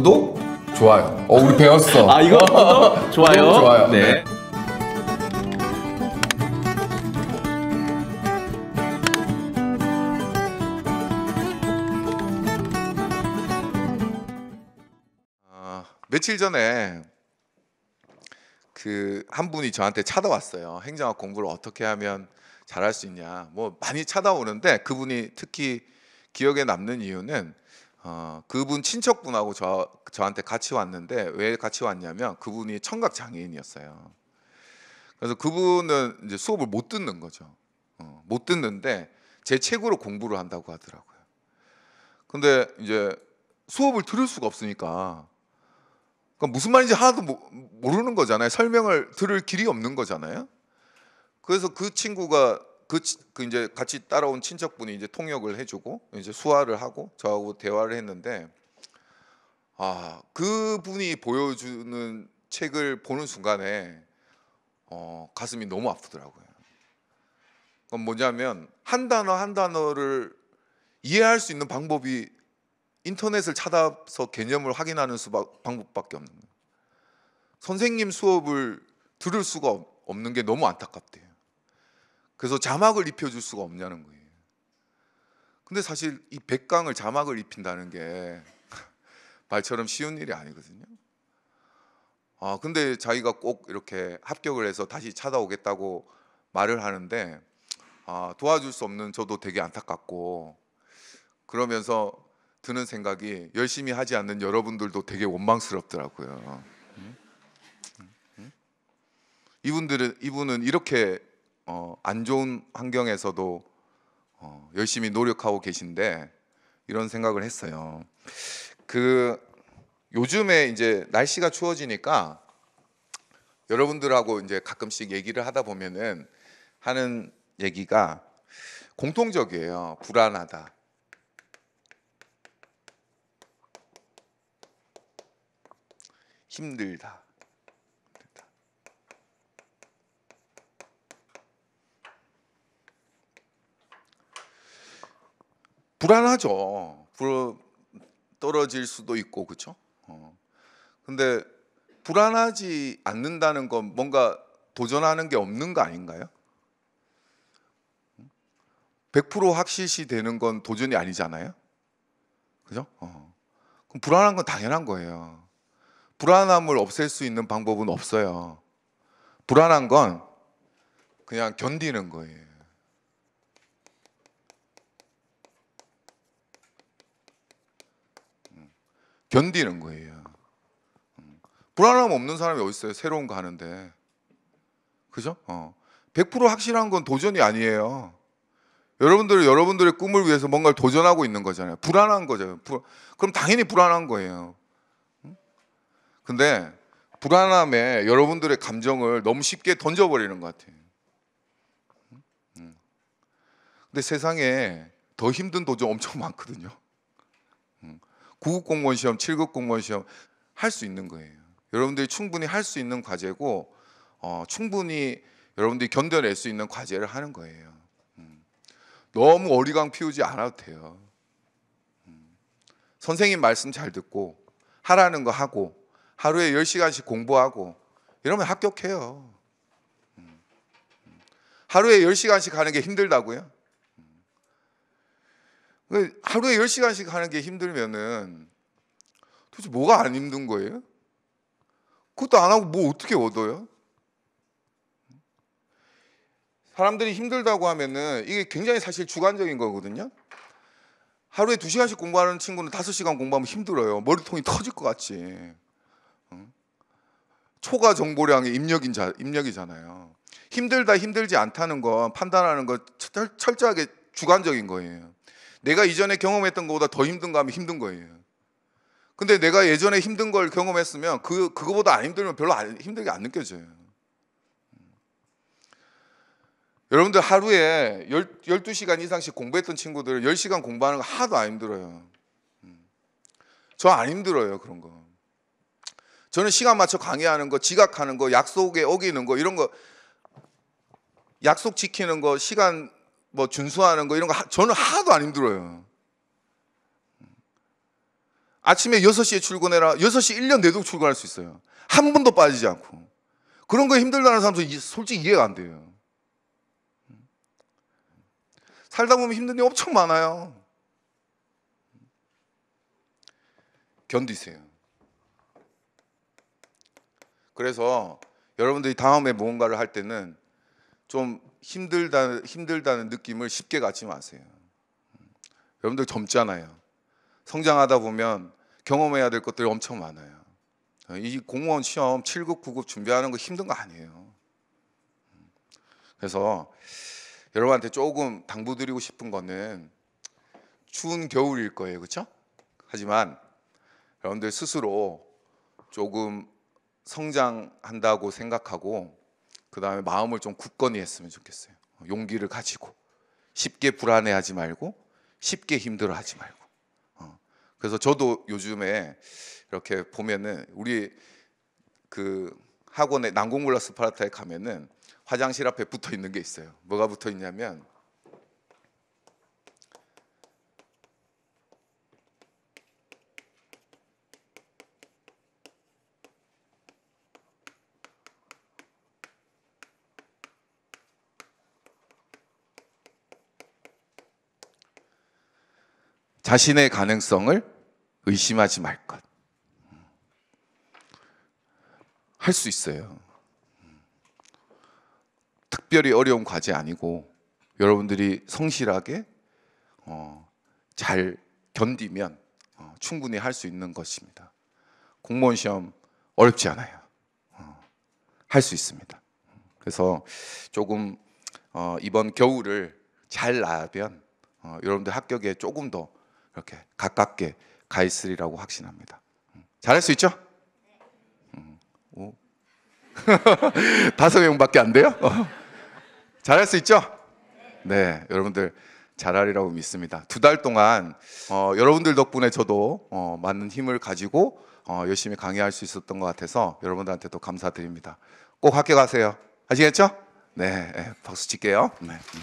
구독, 좋아요. 어, 우리 배웠어. 아 이거 구독, 좋아요. 구독, 좋아요. 네. 아, 며칠 전에 그 한 분이 저한테 찾아왔어요. 행정학 공부를 어떻게 하면 잘할 수 있냐. 뭐 많이 찾아오는데 그분이 특히 기억에 남는 이유는 어, 그분 친척분하고 저 저한테 같이 왔는데 왜 같이 왔냐면 그분이 청각 장애인이었어요. 그래서 그분은 이제 수업을 못 듣는 거죠. 어, 못 듣는데 제 책으로 공부를 한다고 하더라고요. 근데 이제 수업을 들을 수가 없으니까 그러니까 무슨 말인지 하나도 모- 모르는 거잖아요. 설명을 들을 길이 없는 거잖아요. 그래서 그 친구가 그, 치- 그 이제 같이 따라온 친척분이 이제 통역을 해주고 이제 수화를 하고 저하고 대화를 했는데 아 그분이 보여주는 책을 보는 순간에 어, 가슴이 너무 아프더라고요. 그건 뭐냐면 한 단어 한 단어를 이해할 수 있는 방법이 인터넷을 찾아서 개념을 확인하는 수바, 방법밖에 없는 거예요. 선생님 수업을 들을 수가 없- 없는 게 너무 안타깝대요. 그래서 자막을 입혀줄 수가 없냐는 거예요. 근데 사실 이 백강을 자막을 입힌다는 게 말처럼 쉬운 일이 아니거든요. 아 근데 자기가 꼭 이렇게 합격을 해서 다시 찾아오겠다고 말을 하는데 아, 도와줄 수 없는 저도 되게 안타깝고 그러면서 드는 생각이 열심히 하지 않는 여러분들도 되게 원망스럽더라고요. 이분들은 이분은 이렇게 어, 안 좋은 환경에서도 어, 열심히 노력하고 계신데 이런 생각을 했어요. 그 요즘에 이제 날씨가 추워지니까 여러분들하고 이제 가끔씩 얘기를 하다 보면은 하는 얘기가 공통적이에요. 불안하다. 힘들다. 불안하죠. 불 떨어질 수도 있고 그렇죠. 어. 근데 불안하지 않는다는 건 뭔가 도전하는 게 없는 거 아닌가요? 100% 확실시 되는 건 도전이 아니잖아요. 그죠? 어. 그럼 불안한 건 당연한 거예요. 불안함을 없앨 수 있는 방법은 없어요. 불안한 건 그냥 견디는 거예요. 견디는 거예요. 음, 불안함 없는 사람이 어디 있어요? 새로운 거 하는데. 그죠? 어. 100% 확실한 건 도전이 아니에요. 여러분들 여러분들의 꿈을 위해서 뭔가를 도전하고 있는 거잖아요. 불안한 거죠. 불- 그럼 당연히 불안한 거예요. 근데 불안함에 여러분들의 감정을 너무 쉽게 던져버리는 것 같아요. 음. 근데 세상에 더 힘든 도전 엄청 많거든요. 음. 9급 공무원 시험, 7급 공무원 시험 할 수 있는 거예요. 여러분들이 충분히 할 수 있는 과제고 어, 충분히 여러분들이 견뎌낼 수 있는 과제를 하는 거예요. 음. 너무 어리광 피우지 않아도 돼요. 음. 선생님 말씀 잘 듣고 하라는 거 하고 하루에 10시간씩 공부하고 이러면 합격해요. 음. 음. 하루에 10시간씩 하는 게 힘들다고요? 음. 그 하루에 10시간씩 하는 게 힘들면은 도대체 뭐가 안 힘든 거예요? 그것도 안 하고 뭐 어떻게 얻어요? 사람들이 힘들다고 하면은 이게 굉장히 사실 주관적인 거거든요. 하루에 두 시간씩 공부하는 친구는 다섯 시간 공부하면 힘들어요. 머리통이 터질 것 같지. 응? 초과 정보량의 입력인 자, 입력이잖아요. 힘들다 힘들지 않다는 건 판단하는 거 철, 철저하게 주관적인 거예요. 내가 이전에 경험했던 것보다 더 힘든 거 하면 힘든 거예요. 근데 내가 예전에 힘든 걸 경험했으면 그 그거보다 안 힘들면 별로 안, 힘들게 안 느껴져요. 여러분들 하루에 12시간 이상씩 공부했던 친구들 10시간 공부하는 거 하나도 안 힘들어요. 저 안 힘들어요, 그런 거. 저는 시간 맞춰 강의하는 거, 지각하는 거, 약속에 어기는 거 이런 거 약속 지키는 거, 시간 뭐 준수하는 거 이런 거 하- 저는 하나도 안 힘들어요. 아침에 6시에 출근해라. 6시 1년 내도 출근할 수 있어요. 한 번도 빠지지 않고. 그런 거 힘들다는 사람도 이- 솔직히 이해가 안 돼요. 살다 보면 힘든 일 엄청 많아요. 견디세요. 그래서 여러분들이 다음에 무언가를 할 때는 좀 힘들다 힘들다는 느낌을 쉽게 갖지 마세요. 여러분들 젊잖아요. 성장하다 보면 경험해야 될 것들이 엄청 많아요. 이 공무원 시험 7급, 9급 준비하는 거 힘든 거 아니에요. 그래서 여러분한테 조금 당부드리고 싶은 거는 추운 겨울일 거예요. 그렇죠? 하지만 여러분들 스스로 조금 성장한다고 생각하고 그 다음에 마음을 좀 굳건히 했으면 좋겠어요. 용기를 가지고 쉽게 불안해하지 말고 쉽게 힘들어하지 말고. 어. 그래서 저도 요즘에 이렇게 보면은 우리 그 학원에 난공불라 스파르타에 가면은 화장실 앞에 붙어 있는 게 있어요. 뭐가 붙어 있냐면 자신의 가능성을 의심하지 말 것. 할 수 있어요. 특별히 어려운 과제 아니고 여러분들이 성실하게 어, 잘 견디면 어, 충분히 할 수 있는 것입니다. 공무원 시험 어렵지 않아요. 할수 있습니다. 그래서 조금 어, 이번 겨울을 잘 나면 어, 여러분들 합격에 조금 더 이렇게 가깝게 가 있으리라고 확신합니다. 음, 잘할 수 있죠? 음, 오. 다섯 명밖에 안 돼요? 어. 잘할 수 있죠? 네, 여러분들 잘하리라고 믿습니다. 두 달 동안 어, 여러분들 덕분에 저도 어, 많은 힘을 가지고 어, 열심히 강의할 수 있었던 것 같아서 여러분들한테도 감사드립니다. 꼭 합격하세요. 아시겠죠? 네, 네, 박수 칠게요. 네. 음.